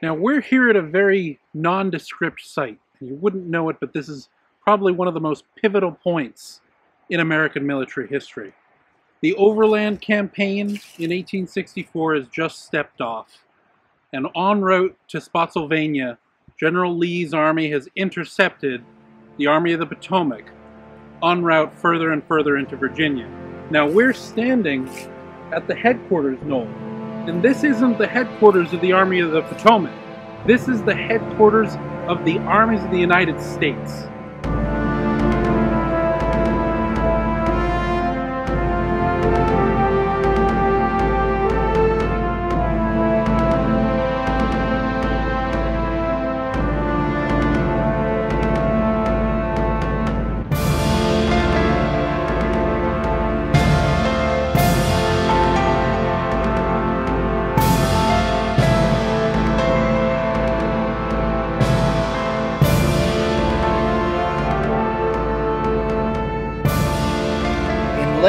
Now we're here at a very nondescript site. You wouldn't know it, but this is probably one of the most pivotal points in American military history. The Overland Campaign in 1864 has just stepped off, and en route to Spotsylvania, General Lee's army has intercepted the Army of the Potomac en route further and further into Virginia. Now we're standing at the headquarters knoll, and this isn't the headquarters of the Army of the Potomac. This is the headquarters of the armies of the United States.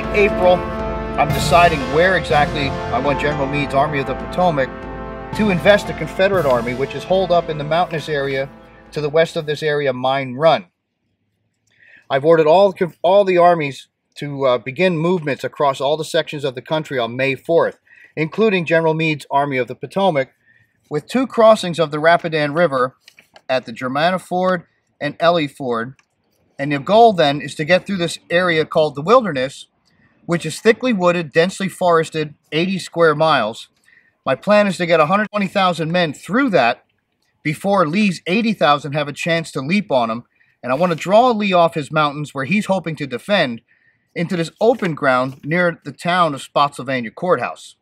Late April, I'm deciding where exactly I want General Meade's Army of the Potomac to invest the Confederate Army, which is holed up in the mountainous area to the west of this area, Mine Run. I've ordered all, all the armies to uh, begin movements across all the sections of the country on May 4th, including General Meade's Army of the Potomac, with two crossings of the Rapidan River at the Germanna Ford and Ely Ford. And the goal then is to get through this area called the Wilderness, which is thickly wooded, densely forested, 80 square miles. My plan is to get 120,000 men through that before Lee's 80,000 have a chance to leap on him. And I want to draw Lee off his mountains where he's hoping to defend into this open ground near the town of Spotsylvania Courthouse.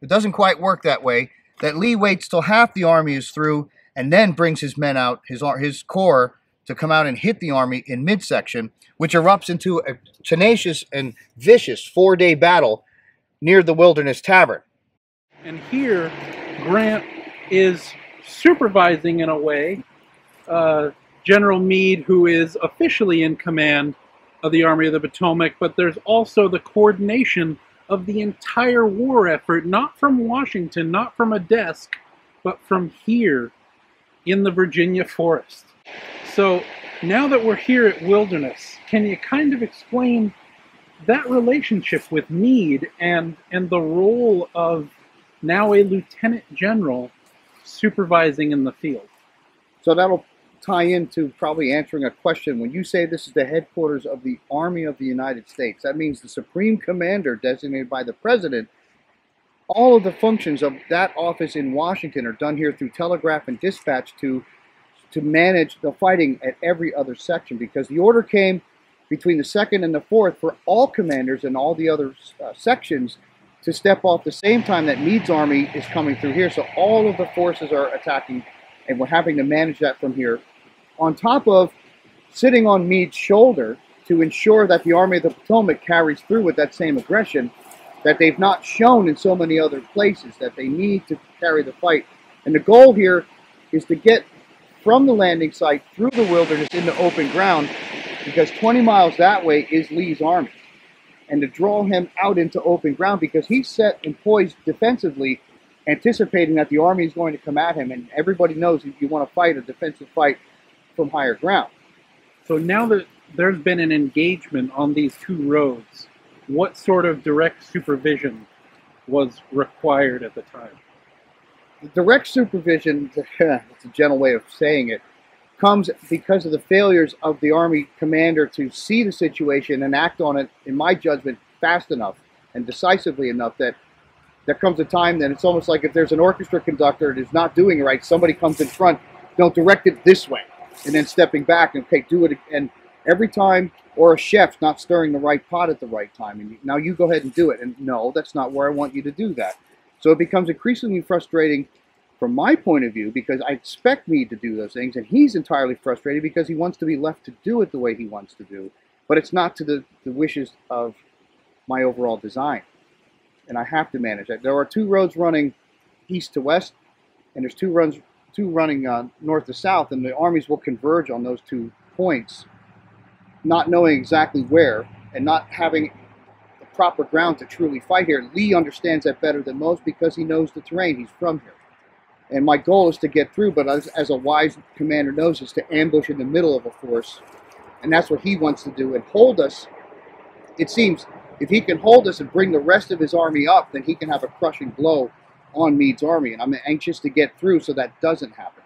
It doesn't quite work that way, that Lee waits till half the army is through and then brings his men out, his, his corps, to come out and hit the army in midsection, which erupts into a tenacious and vicious four-day battle near the Wilderness Tavern. And here, Grant is supervising in a way uh, General Meade, who is officially in command of the Army of the Potomac, but there's also the coordination of the entire war effort, not from Washington, not from a desk, but from here in the Virginia forest. So now that we're here at Wilderness, can you kind of explain that relationship with Meade and and the role of now a lieutenant general supervising in the field? So that'll tie into probably answering a question. When you say this is the headquarters of the Army of the United States, that means the supreme commander designated by the president. All of the functions of that office in Washington are done here through telegraph and dispatch to to manage the fighting at every other section because the order came between the second and the fourth for all commanders and all the other uh, sections to step off the same time that Meade's army is coming through here. So all of the forces are attacking, and we're having to manage that from here. On top of sitting on Meade's shoulder to ensure that the Army of the Potomac carries through with that same aggression that they've not shown in so many other places that they need to carry the fight. And the goal here is to get from the landing site through the wilderness into open ground because 20 miles that way is Lee's army. And to draw him out into open ground because he's set and poised defensively, anticipating that the army is going to come at him. And everybody knows if you want to fight a defensive fight from higher ground. So now that there's been an engagement on these two roads, what sort of direct supervision was required at the time? The direct supervision, it's a gentle way of saying it, comes because of the failures of the Army commander to see the situation and act on it, in my judgment, fast enough and decisively enough that there comes a time that it's almost like if there's an orchestra conductor and that is not doing it right, somebody comes in front, don't direct it this way, and then stepping back and okay, do it. And every time, or a chef's not stirring the right pot at the right time, and now you go ahead and do it. And no, that's not where I want you to do that. So it becomes increasingly frustrating from my point of view because I expect me to do those things, and he's entirely frustrated because he wants to be left to do it the way he wants to do, but it's not to the, the wishes of my overall design. And I have to manage that. There are two roads running east to west, and there's two runs, two running uh, north to south, and the armies will converge on those two points, not knowing exactly where and not having proper ground to truly fight here. Lee understands that better than most because he knows the terrain. He's from here. And my goal is to get through, but as, as a wise commander knows, is to ambush in the middle of a force. And that's what he wants to do and hold us. It seems if he can hold us and bring the rest of his army up, then he can have a crushing blow on Meade's army. And I'm anxious to get through so that doesn't happen.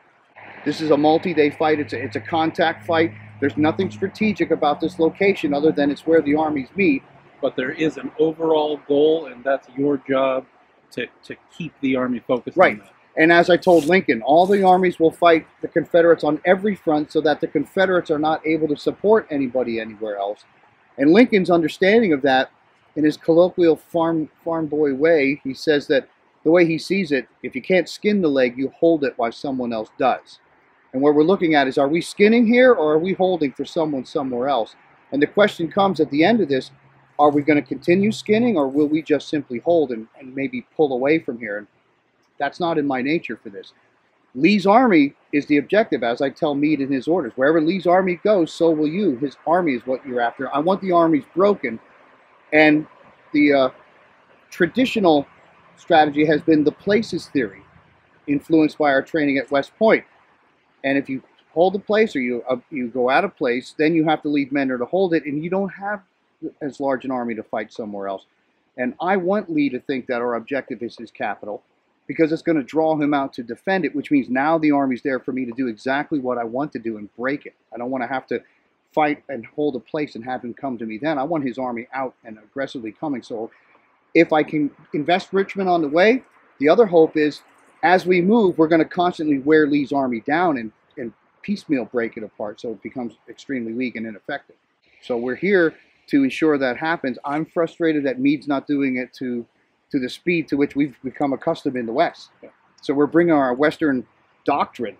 This is a multi-day fight. It's a, it's a contact fight. There's nothing strategic about this location other than it's where the armies meet. But there is an overall goal, and that's your job to, to keep the army focused Right. on that. And as I told Lincoln, all the armies will fight the Confederates on every front so that the Confederates are not able to support anybody anywhere else. And Lincoln's understanding of that, in his colloquial farm farm boy way, he says that the way he sees it, if you can't skin the leg, you hold it while someone else does. And what we're looking at is, are we skinning here or are we holding for someone somewhere else? And the question comes at the end of this, are we going to continue skinning or will we just simply hold and, and maybe pull away from here? And that's not in my nature for this. Lee's army is the objective, as I tell Meade in his orders. Wherever Lee's army goes, so will you. His army is what you're after. I want the armies broken. And the uh, traditional strategy has been the places theory, influenced by our training at West Point. And if you hold a place or you uh, you go out of place, then you have to leave men there to hold it, and you don't have as large an army to fight somewhere else. And I want Lee to think that our objective is his capital because it's going to draw him out to defend it, which means now the army's there for me to do exactly what I want to do and break it. I don't want to have to fight and hold a place and have him come to me then. I want his army out and aggressively coming. So if I can invest Richmond on the way, the other hope is as we move, we're going to constantly wear Lee's army down and, and piecemeal break it apart so it becomes extremely weak and ineffective. So we're here to ensure that happens. I'm frustrated that Meade's not doing it to to the speed to which we've become accustomed in the West. So we're bringing our Western doctrine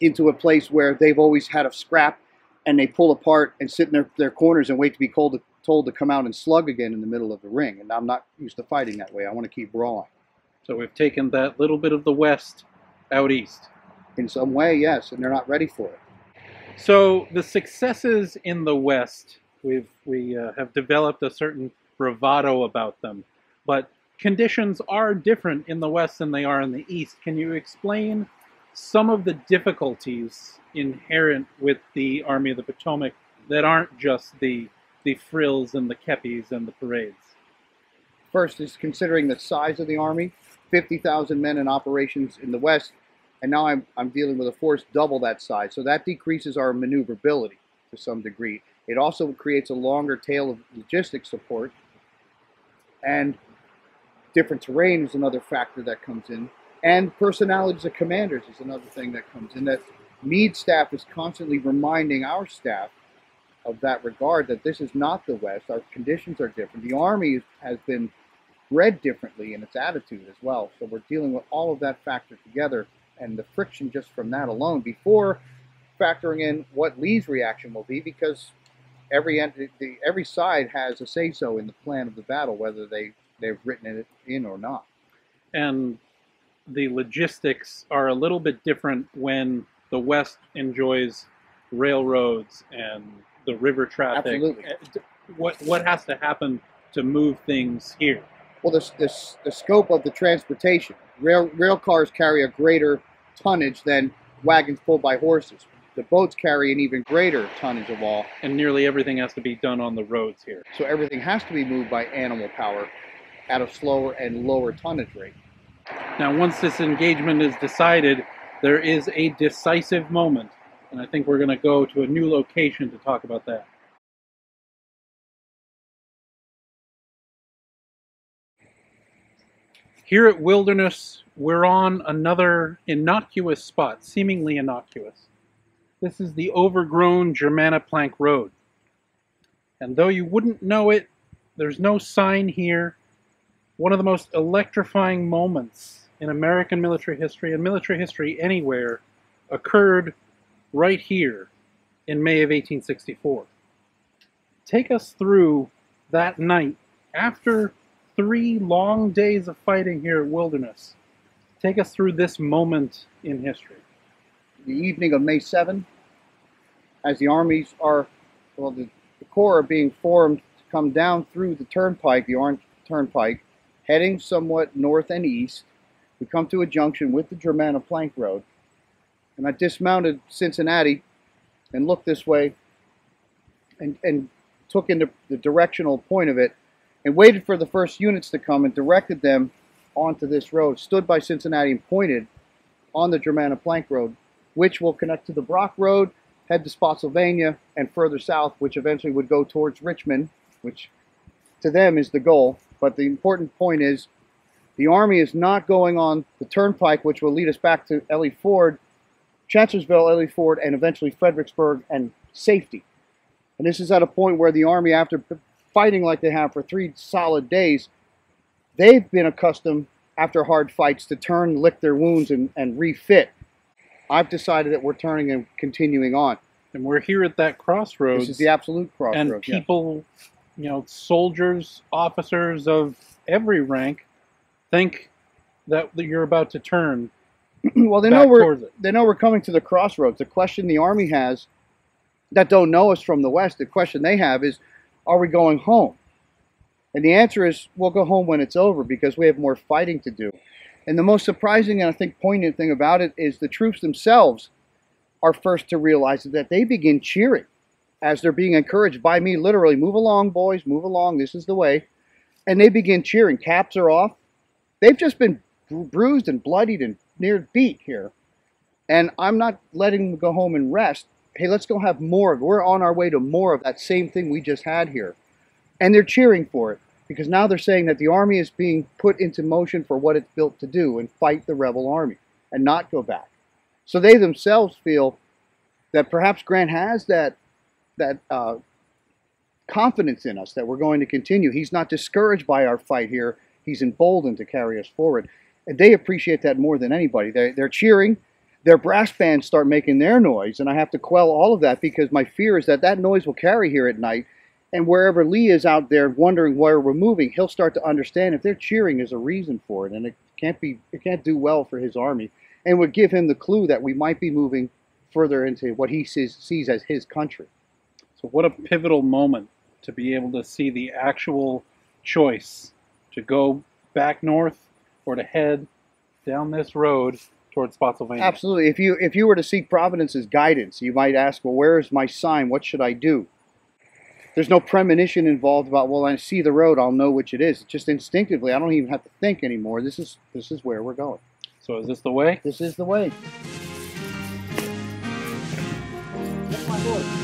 into a place where they've always had a scrap and they pull apart and sit in their, their corners and wait to be called to, told to come out and slug again in the middle of the ring. And I'm not used to fighting that way. I want to keep brawling. So we've taken that little bit of the West out east. In some way, yes, and they're not ready for it. So the successes in the West, we've we uh, have developed a certain bravado about them, but conditions are different in the West than they are in the East. Can you explain some of the difficulties inherent with the Army of the Potomac that aren't just the the frills and the kepis and the parades? First is considering the size of the army, 50,000 men in operations in the West, and now I'm, I'm dealing with a force double that size. So that decreases our maneuverability to some degree. It also creates a longer tail of logistics support, and different terrain is another factor that comes in, and personalities of commanders is another thing that comes in. That Meade staff is constantly reminding our staff of that regard that this is not the West. Our conditions are different. The Army has been bred differently in its attitude as well. So we're dealing with all of that factor together and the friction just from that alone before factoring in what Lee's reaction will be because every the, every side has a say so in the plan of the battle whether they they've written it in or not. and the logistics are a little bit different when the West enjoys railroads and the river traffic. Absolutely. What what has to happen to move things here? Well, the, the, the scope of the transportation. Rail, rail cars carry a greater tonnage than wagons pulled by horses. The boats carry an even greater tonnage of all. And nearly everything has to be done on the roads here. So everything has to be moved by animal power at a slower and lower tonnage rate. Now, once this engagement is decided, there is a decisive moment, and I think we're going to go to a new location to talk about that. Here at Wilderness, we're on another innocuous spot, seemingly innocuous. This is the overgrown Germanna Plank Road. And though you wouldn't know it, there's no sign here. One of the most electrifying moments in American military history and military history anywhere occurred right here in May of 1864. Take us through that night after three long days of fighting here at Wilderness. Take us through this moment in history. The evening of May 7, as the armies are, well, the, the corps are being formed to come down through the turnpike, the Orange Turnpike, heading somewhat north and east. We come to a junction with the Germanna Plank Road, and I dismounted Cincinnati and looked this way and, and took into the directional point of it and waited for the first units to come and directed them onto this road, stood by Cincinnati and pointed on the Germanna Plank Road, which will connect to the Brock Road, head to Spotsylvania, and further south, which eventually would go towards Richmond, which to them is the goal. But the important point is the Army is not going on the turnpike, which will lead us back to Ely Ford, Chancellorsville, Ely Ford, and eventually Fredericksburg and safety. And this is at a point where the Army, after fighting like they have for three solid days, they've been accustomed after hard fights to turn, lick their wounds, and, and refit. I've decided that we're turning and continuing on. And we're here at that crossroads. This is the absolute crossroads. and people, you know, soldiers, officers of every rank, think that you're about to turn. well, they know we're they know we're coming to the crossroads. The question the Army has that don't know us from the West, the question they have is, are we going home? And the answer is, we'll go home when it's over because we have more fighting to do. And the most surprising and I think poignant thing about it is the troops themselves are first to realize that they begin cheering as they're being encouraged by me, literally, move along, boys, move along, this is the way. And they begin cheering. Caps are off. They've just been bruised and bloodied and near beat here. And I'm not letting them go home and rest. Hey, let's go have more. We're on our way to more of that same thing we just had here. And they're cheering for it because now they're saying that the army is being put into motion for what it's built to do and fight the rebel army and not go back. So they themselves feel that perhaps Grant has that that uh, confidence in us that we're going to continue. He's not discouraged by our fight here. He's emboldened to carry us forward. And they appreciate that more than anybody. They, they're cheering. Their brass bands start making their noise, and I have to quell all of that because my fear is that that noise will carry here at night. And wherever Lee is out there wondering where we're moving, he'll start to understand if they're cheering, there's a reason for it, and it can't be, it can't do well for his army, and would give him the clue that we might be moving further into what he sees, sees as his country. So, what a pivotal moment to be able to see the actual choice to go back north or to head down this road towards Spotsylvania. Absolutely. If you if you were to seek Providence's guidance, you might ask, well, where is my sign? What should I do? There's no premonition involved about, well, I see the road, I'll know which it is. It's just instinctively. I don't even have to think anymore. This is this is where we're going. So, is this the way? This is the way. Yes, my lord.